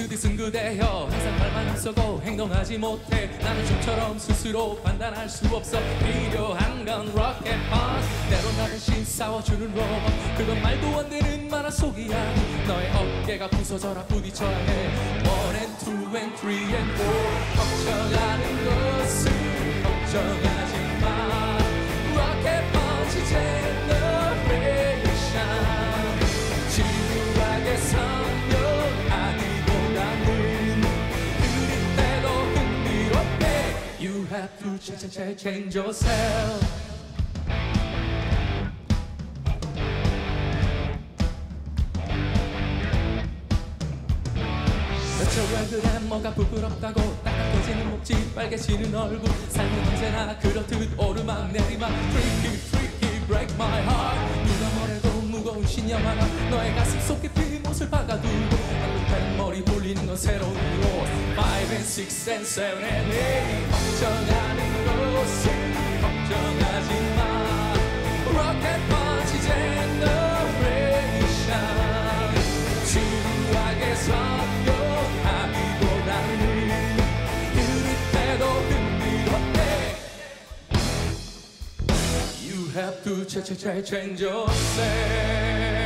스디슨 그대여 항상 말만 앞서고 행동하지 못해. 나는 좀처럼 스스로 판단할 수 없어. 필요한 건 로켓 펀 때론 나를 신싸워주는 로봇 그건 말도 안 되는 만화 속이야. 너의 어깨가 부서져라 부딪혀야 해. One and two and three and four. 걱정하는 것을 걱정 have to ch- ch- ch- change yourself 어쩌면 그래? 뭐가 부끄럽다고 딱딱해지는 목지 빨개지는 얼굴. 삶은 언제나 그렇듯 오르막 내리막. Tricky tricky break my heart. 누가 뭐래도 무거운 신념 하나. 너의 가슴 속 깊이 못을 박아두고. 한눈에 머리 돌리는 건 새로운 옷 Five and six and seven and eight 걱정하는 것을 걱정하지 마 Rocket punch generation 지루하게 성공하기보다는 그릴 때도 흥미롭게 You have to ch- ch- ch- change yourself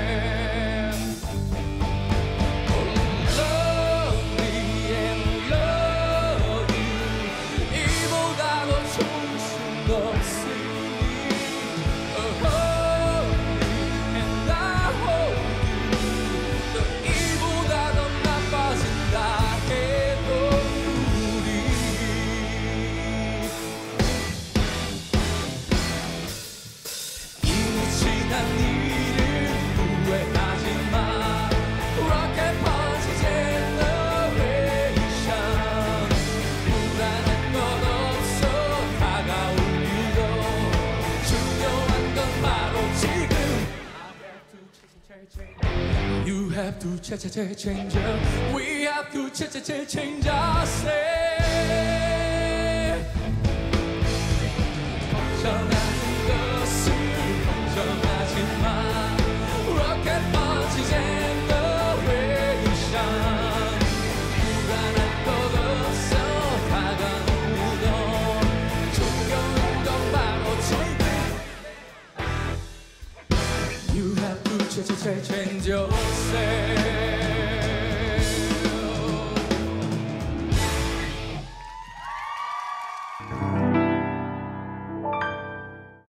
난 You have to ch ch ch change up. We have to ch ch ch change ourselves. 吹吹吹吹就碎。